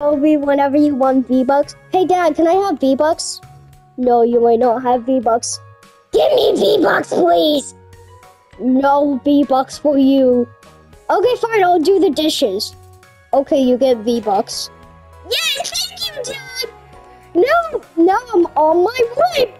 Tell me whenever you want V-Bucks. Hey, Dad, can I have V-Bucks? No, you may not have V-Bucks. Give me V-Bucks, please! No V-Bucks for you. Okay, fine, I'll do the dishes. Okay, you get V-Bucks. Yay, thank you, Dad! No, now I'm on my way